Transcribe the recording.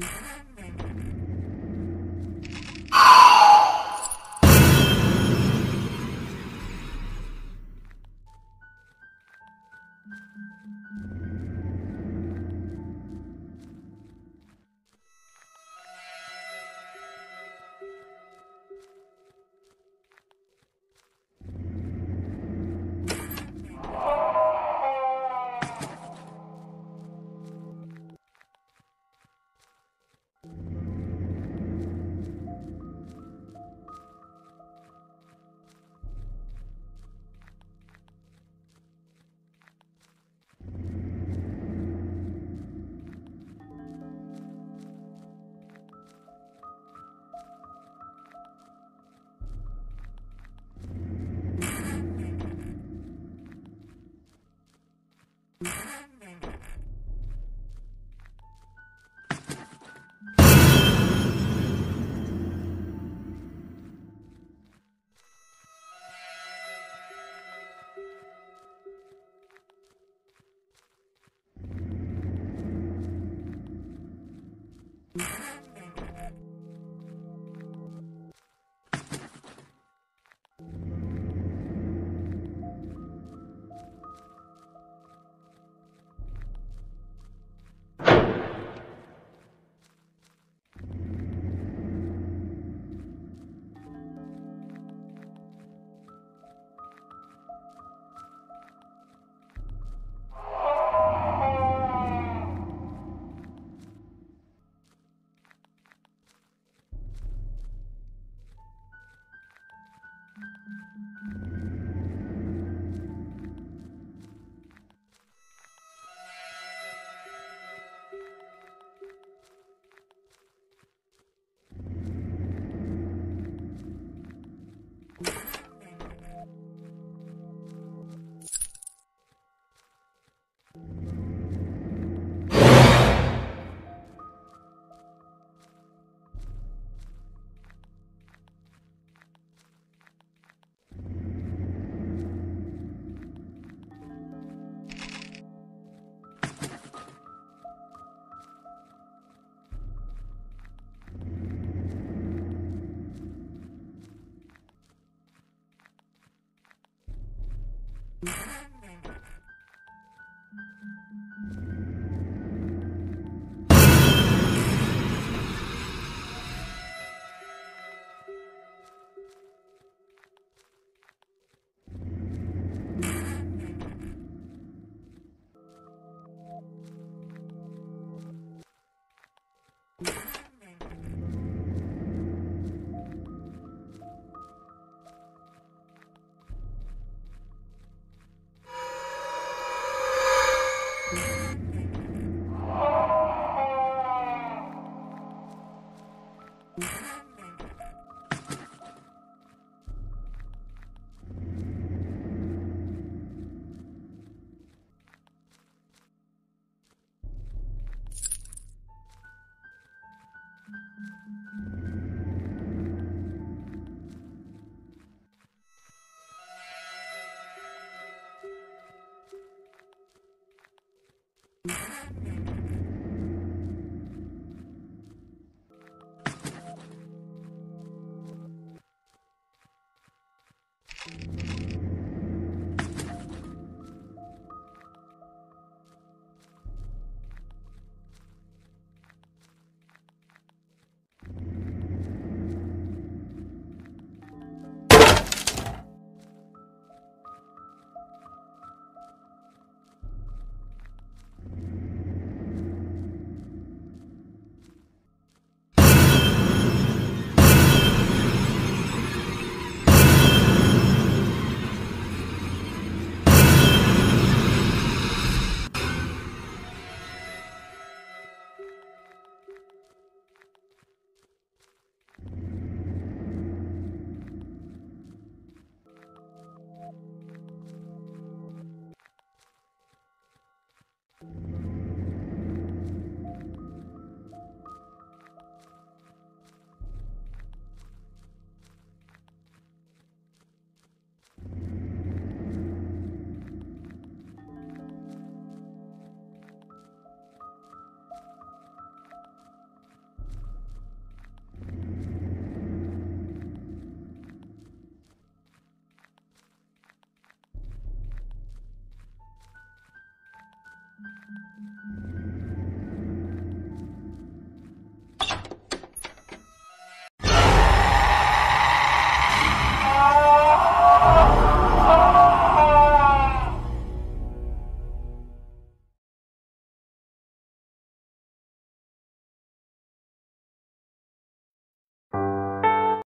Thank you. you. Thank you.